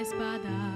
espada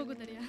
Благодаря.